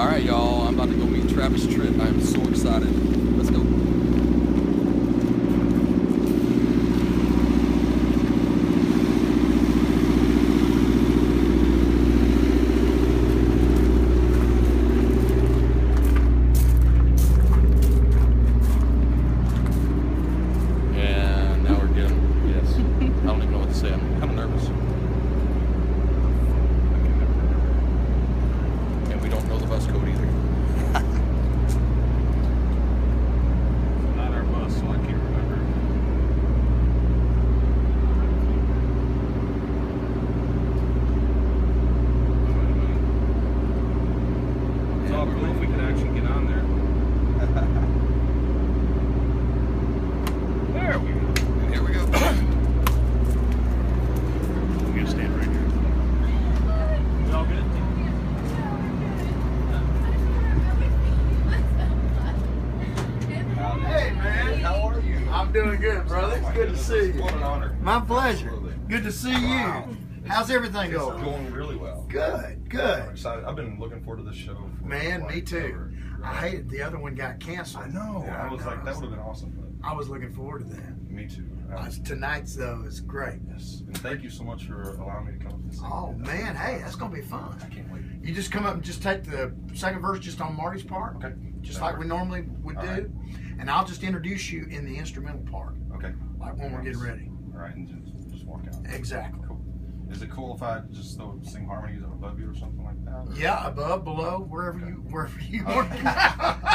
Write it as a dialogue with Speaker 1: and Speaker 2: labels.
Speaker 1: All right, y'all. I'm about to go meet Travis Tritt. I am so excited. Let's go. And now we're getting, yes. I don't even know what to say. I'm kind of nervous. And we don't know the bus code either.
Speaker 2: Not our bus, so I can't remember. It's all cool if we could actually get on there. There we go.
Speaker 1: And here we go.
Speaker 2: I'm gonna stand right here. We all good?
Speaker 3: Hey man, how are you? I'm doing good, brother. It's good to see you.
Speaker 4: What an honor.
Speaker 3: My pleasure.
Speaker 4: Absolutely.
Speaker 3: Good to see
Speaker 4: Wow.
Speaker 3: you. How's everything
Speaker 4: It's
Speaker 3: going?
Speaker 4: going really well.
Speaker 3: Good,
Speaker 4: I'm
Speaker 3: good.
Speaker 4: excited. I've been looking forward to this show. For
Speaker 3: Man, me too.
Speaker 4: ever.
Speaker 3: I hated the other one got canceled.
Speaker 4: I know.
Speaker 3: Yeah,
Speaker 4: I was like, that would have been awesome. But
Speaker 3: I was looking forward to that.
Speaker 4: me too.
Speaker 3: Tonight's though is great.
Speaker 4: yes. And thank you so much for allowing me to come up and sing.
Speaker 3: Oh man, hey, that's gonna be fun.
Speaker 4: I can't wait.
Speaker 3: You just come up and just take the second verse just on Marty's part,
Speaker 4: Okay.
Speaker 3: just
Speaker 4: That
Speaker 3: like we normally would
Speaker 4: All
Speaker 3: do,
Speaker 4: right.
Speaker 3: and I'll just introduce you in the instrumental part,
Speaker 4: Okay.
Speaker 3: like when we're getting ready.
Speaker 4: All right, and just, just walk out.
Speaker 3: Exactly.
Speaker 4: Cool. Is it cool if I just throw, sing harmonies above you or something like that? or-
Speaker 3: Yeah, above, below, wherever you wherever you want.